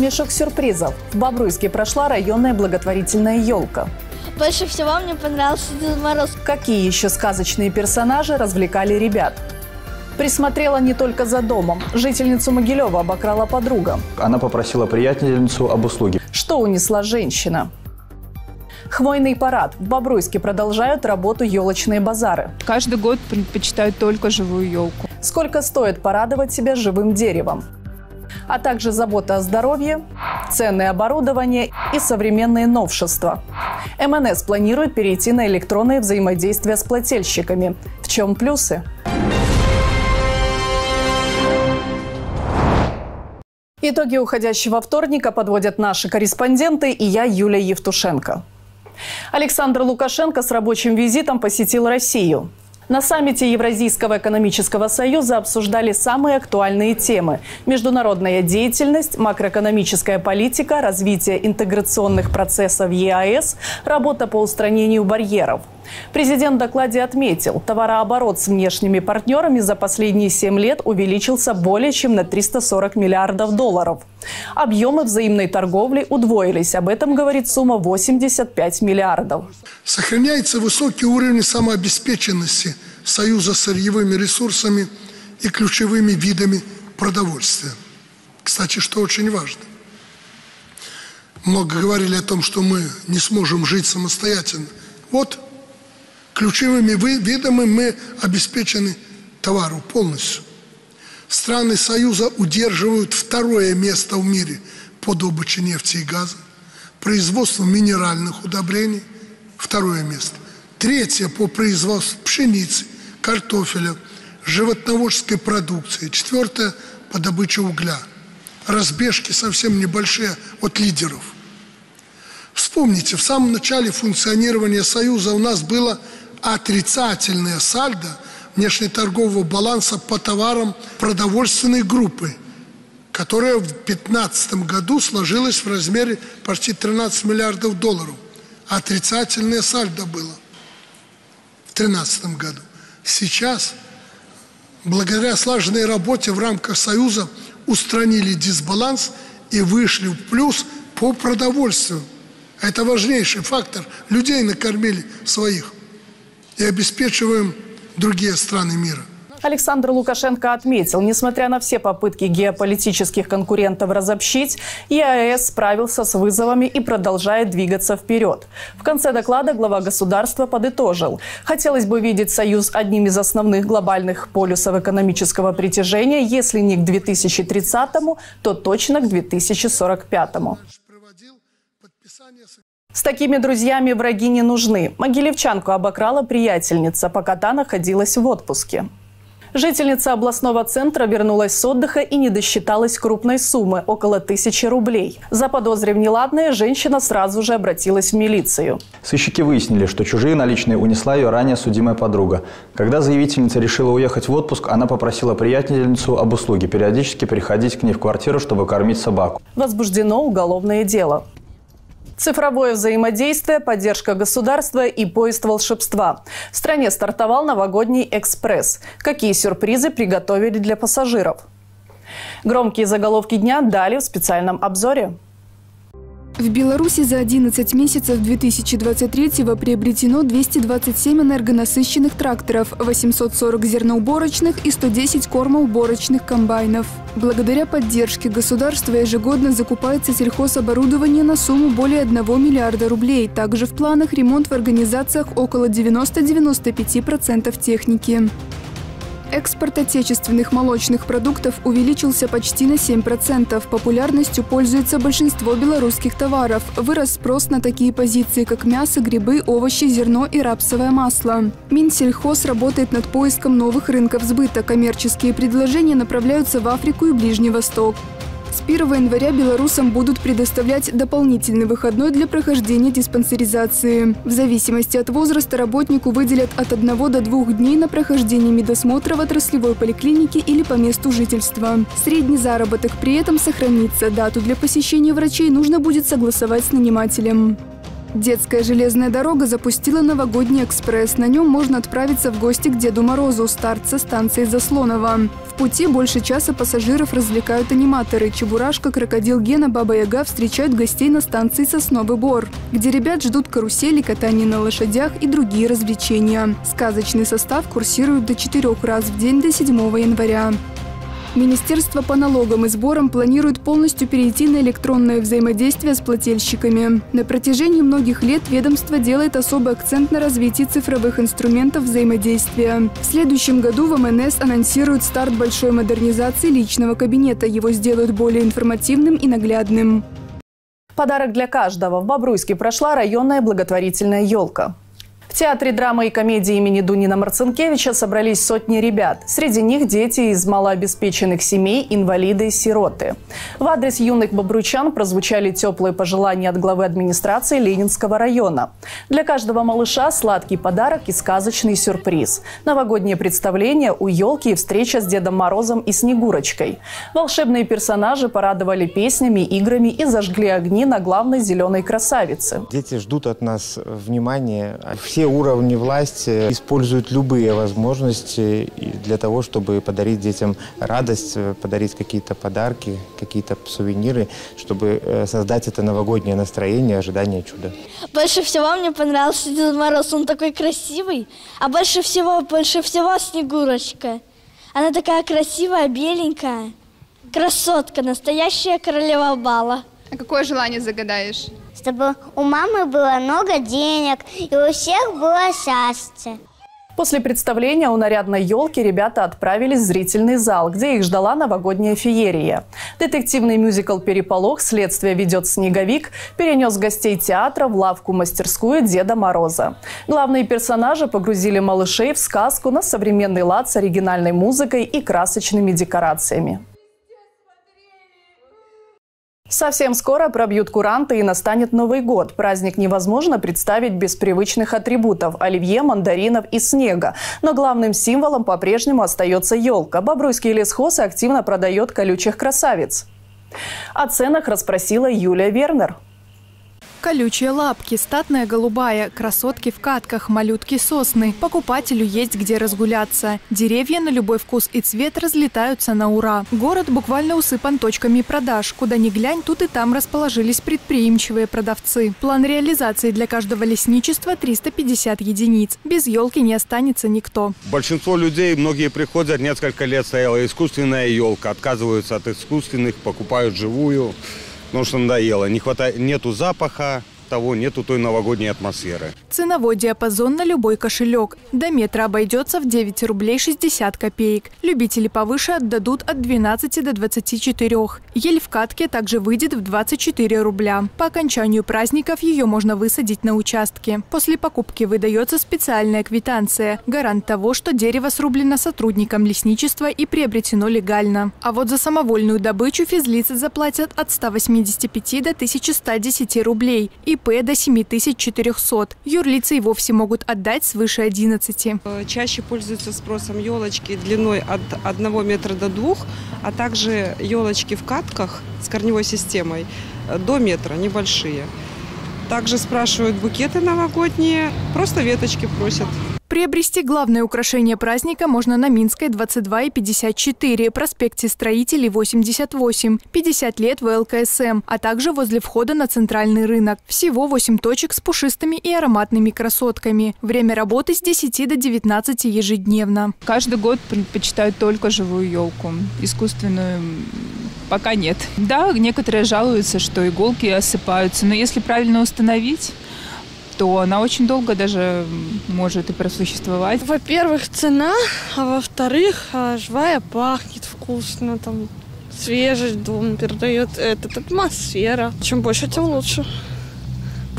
мешок сюрпризов. В Бобруйске прошла районная благотворительная елка. Больше всего мне понравился Дед Мороз. Какие еще сказочные персонажи развлекали ребят? Присмотрела не только за домом. Жительницу Могилева обокрала подруга. Она попросила приятельницу об услуге. Что унесла женщина? Хвойный парад. В Бобруйске продолжают работу елочные базары. Каждый год предпочитают только живую елку. Сколько стоит порадовать себя живым деревом? А также забота о здоровье, ценное оборудование и современные новшества. МНС планирует перейти на электронное взаимодействие с плательщиками. В чем плюсы? Итоги уходящего вторника подводят наши корреспонденты и я, Юлия Евтушенко. Александр Лукашенко с рабочим визитом посетил Россию. На саммите Евразийского экономического союза обсуждали самые актуальные темы – международная деятельность, макроэкономическая политика, развитие интеграционных процессов ЕАЭС, работа по устранению барьеров – Президент в докладе отметил, товарооборот с внешними партнерами за последние 7 лет увеличился более чем на 340 миллиардов долларов. Объемы взаимной торговли удвоились. Об этом говорит сумма 85 миллиардов. Сохраняется высокий уровень самообеспеченности Союза сырьевыми ресурсами и ключевыми видами продовольствия. Кстати, что очень важно. Много говорили о том, что мы не сможем жить самостоятельно. Вот ключевыми видами мы обеспечены товару полностью. Страны Союза удерживают второе место в мире по добыче нефти и газа, производству минеральных удобрений – второе место. Третье по производству пшеницы, картофеля, животноводческой продукции. Четвертое по добыче угля. Разбежки совсем небольшие от лидеров. Вспомните, в самом начале функционирования Союза у нас было отрицательное сальдо внешнеторгового баланса по товарам продовольственной группы, которая в 2015 году сложилась в размере почти 13 миллиардов долларов. Отрицательное сальдо было в 2013 году. Сейчас, благодаря слаженной работе в рамках Союза, устранили дисбаланс и вышли в плюс по продовольствию. Это важнейший фактор. Людей накормили своих и обеспечиваем другие страны мира. Александр Лукашенко отметил, несмотря на все попытки геополитических конкурентов разобщить, ЕАЭС справился с вызовами и продолжает двигаться вперед. В конце доклада глава государства подытожил. Хотелось бы видеть Союз одним из основных глобальных полюсов экономического притяжения, если не к 2030, то точно к 2045. С такими друзьями враги не нужны. Могилевчанку обокрала приятельница, пока та находилась в отпуске. Жительница областного центра вернулась с отдыха и не досчиталась крупной суммы – около тысячи рублей. За подозре в неладное женщина сразу же обратилась в милицию. Сыщики выяснили, что чужие наличные унесла ее ранее судимая подруга. Когда заявительница решила уехать в отпуск, она попросила приятельницу об услуге – периодически приходить к ней в квартиру, чтобы кормить собаку. Возбуждено уголовное дело. Цифровое взаимодействие, поддержка государства и поезд волшебства. В стране стартовал новогодний экспресс. Какие сюрпризы приготовили для пассажиров? Громкие заголовки дня дали в специальном обзоре. В Беларуси за 11 месяцев 2023-го приобретено 227 энергонасыщенных тракторов, 840 зерноуборочных и 110 кормоуборочных комбайнов. Благодаря поддержке государства ежегодно закупается сельхозоборудование на сумму более 1 миллиарда рублей. Также в планах ремонт в организациях около 90-95% техники. Экспорт отечественных молочных продуктов увеличился почти на 7%. Популярностью пользуется большинство белорусских товаров. Вырос спрос на такие позиции, как мясо, грибы, овощи, зерно и рапсовое масло. Минсельхоз работает над поиском новых рынков сбыта. Коммерческие предложения направляются в Африку и Ближний Восток. С 1 января белорусам будут предоставлять дополнительный выходной для прохождения диспансеризации. В зависимости от возраста работнику выделят от 1 до 2 дней на прохождение медосмотра в отраслевой поликлинике или по месту жительства. Средний заработок при этом сохранится. Дату для посещения врачей нужно будет согласовать с нанимателем. Детская железная дорога запустила новогодний экспресс. На нем можно отправиться в гости к Деду Морозу, старт со станции Заслонова. В пути больше часа пассажиров развлекают аниматоры. Чебурашка, крокодил Гена, Баба Яга встречают гостей на станции Сосновый Бор, где ребят ждут карусели, катание на лошадях и другие развлечения. Сказочный состав курсирует до четырех раз в день до 7 января. Министерство по налогам и сборам планирует полностью перейти на электронное взаимодействие с плательщиками. На протяжении многих лет ведомство делает особый акцент на развитии цифровых инструментов взаимодействия. В следующем году в МНС анонсируют старт большой модернизации личного кабинета. Его сделают более информативным и наглядным. Подарок для каждого. В Бобруйске прошла районная благотворительная елка. В Театре драмы и комедии имени Дунина Марцинкевича собрались сотни ребят. Среди них дети из малообеспеченных семей, инвалиды и сироты. В адрес юных бобручан прозвучали теплые пожелания от главы администрации Ленинского района. Для каждого малыша сладкий подарок и сказочный сюрприз. Новогоднее представление у елки и встреча с Дедом Морозом и Снегурочкой. Волшебные персонажи порадовали песнями, играми и зажгли огни на главной зеленой красавице. Дети ждут от нас внимания. Все все уровни власти используют любые возможности для того, чтобы подарить детям радость, подарить какие-то подарки, какие-то сувениры, чтобы э, создать это новогоднее настроение, ожидание чуда. Больше всего мне понравился Дед Мороз, он такой красивый. А больше всего, больше всего Снегурочка. Она такая красивая, беленькая. Красотка, настоящая королева бала. А какое желание загадаешь? Чтобы у мамы было много денег и у всех было счастье. После представления у нарядной елки ребята отправились в зрительный зал, где их ждала новогодняя феерия. Детективный мюзикл «Переполох. Следствие ведет снеговик» перенес гостей театра в лавку-мастерскую Деда Мороза. Главные персонажи погрузили малышей в сказку на современный лад с оригинальной музыкой и красочными декорациями. Совсем скоро пробьют куранты и настанет Новый год. Праздник невозможно представить без привычных атрибутов – оливье, мандаринов и снега. Но главным символом по-прежнему остается елка. Бобруйский лесхоз активно продает колючих красавиц. О ценах расспросила Юлия Вернер. Колючие лапки, статная голубая, красотки в катках, малютки сосны. Покупателю есть где разгуляться. Деревья на любой вкус и цвет разлетаются на ура. Город буквально усыпан точками продаж. Куда ни глянь, тут и там расположились предприимчивые продавцы. План реализации для каждого лесничества 350 единиц. Без елки не останется никто. Большинство людей, многие приходят, несколько лет стояла искусственная елка, отказываются от искусственных, покупают живую потому что надоело. Не хватает, нету запаха, того нету той новогодней атмосферы. Ценовой диапазон на любой кошелек. До метра обойдется в 9 рублей 60 копеек. Любители повыше отдадут от 12 до 24. Ель в катке также выйдет в 24 рубля. По окончанию праздников ее можно высадить на участке. После покупки выдается специальная квитанция. Гарант того, что дерево срублено сотрудникам лесничества и приобретено легально. А вот за самовольную добычу физлицы заплатят от 185 до 1110 рублей и ИП до 7400. Юрлицы и вовсе могут отдать свыше 11. Э, чаще пользуются спросом елочки длиной от 1 метра до 2, а также елочки в катках с корневой системой э, до метра, небольшие. Также спрашивают букеты новогодние, просто веточки просят. Приобрести главное украшение праздника можно на Минской 22 и 54, проспекте Строителей 88, 50 лет в ЛКСМ, а также возле входа на центральный рынок. Всего 8 точек с пушистыми и ароматными красотками. Время работы с 10 до 19 ежедневно. Каждый год предпочитают только живую елку. Искусственную пока нет. Да, некоторые жалуются, что иголки осыпаются, но если правильно установить, то она очень долго даже может и просуществовать. Во-первых, цена, а во-вторых, а, живая пахнет вкусно, там свежесть дом передает этот атмосфера. Чем больше, тем лучше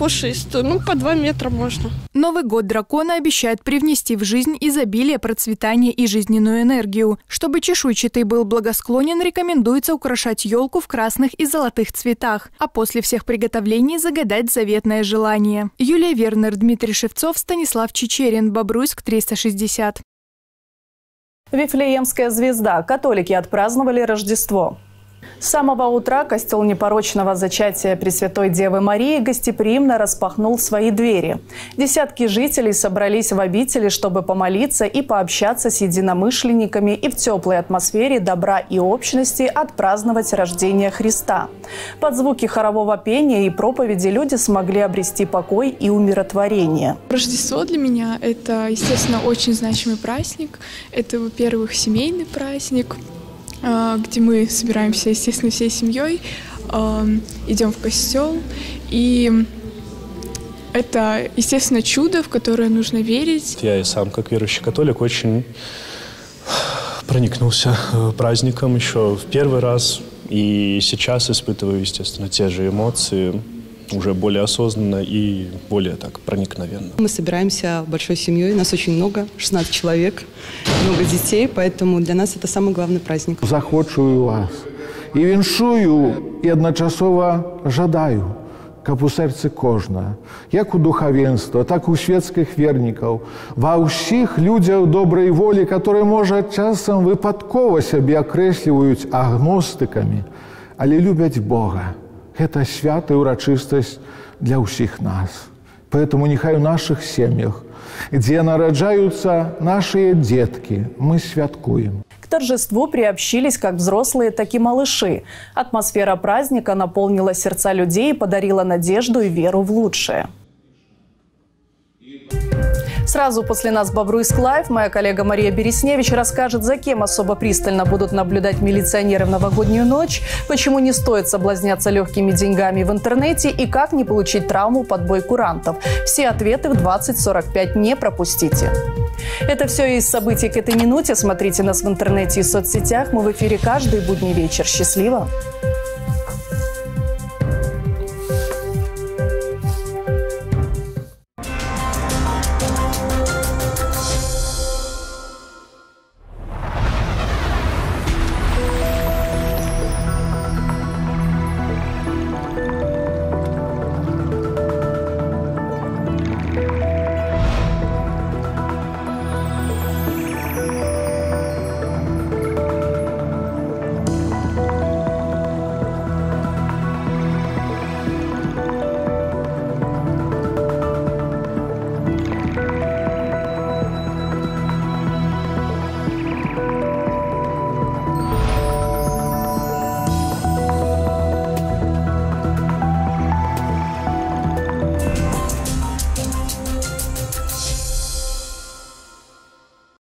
пушистую. Ну, по два метра можно. Новый год дракона обещает привнести в жизнь изобилие, процветание и жизненную энергию. Чтобы чешуйчатый был благосклонен, рекомендуется украшать елку в красных и золотых цветах, а после всех приготовлений загадать заветное желание. Юлия Вернер, Дмитрий Шевцов, Станислав Чечерин, Бобруйск, 360. Вифлеемская звезда. Католики отпраздновали Рождество. С самого утра костел непорочного зачатия Пресвятой Девы Марии гостеприимно распахнул свои двери. Десятки жителей собрались в обители, чтобы помолиться и пообщаться с единомышленниками и в теплой атмосфере добра и общности отпраздновать рождение Христа. Под звуки хорового пения и проповеди люди смогли обрести покой и умиротворение. Рождество для меня – это, естественно, очень значимый праздник. Это, во-первых, семейный праздник – где мы собираемся, естественно, всей семьей, а, идем в костел. И это, естественно, чудо, в которое нужно верить. Я и сам, как верующий католик, очень проникнулся э, праздником еще в первый раз. И сейчас испытываю, естественно, те же эмоции уже более осознанно и более так проникновенно. Мы собираемся большой семьей, нас очень много, 16 человек, много детей, поэтому для нас это самый главный праздник. Захочу вас і віншую, і одночасово жадаю, каб у сердце кожна, як у духовенства, так у светских вернікаў, ва ўсіх людзях добрай волі, которые, можа, часам выпадкова сябе акрэсліваюць агностыкамі, але любяць Бога – это святая урачыстасць для ўсіх нас. Поэтому нехай у наших семьях, где нараджаются наши детки, мы святкуем. К торжеству приобщились как взрослые, так и малыши. Атмосфера праздника наполнила сердца людей и подарила надежду и веру в лучшее. Сразу после нас Бобруйск Лайв моя коллега Мария Бересневич расскажет, за кем особо пристально будут наблюдать милиционеры в новогоднюю ночь, почему не стоит соблазняться легкими деньгами в интернете и как не получить травму под бой курантов. Все ответы в 2045 не пропустите. Это все из событий к этой минуте. Смотрите нас в интернете и соцсетях. Мы в эфире каждый будний вечер. Счастливо!